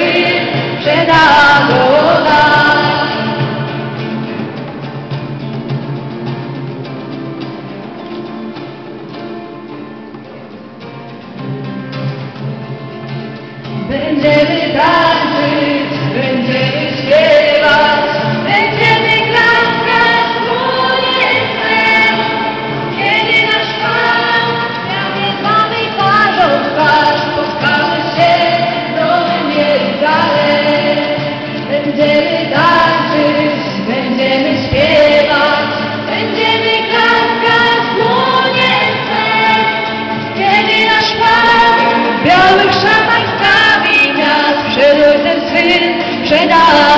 Syn przed Adonai. Będziemy tańczyć, Veda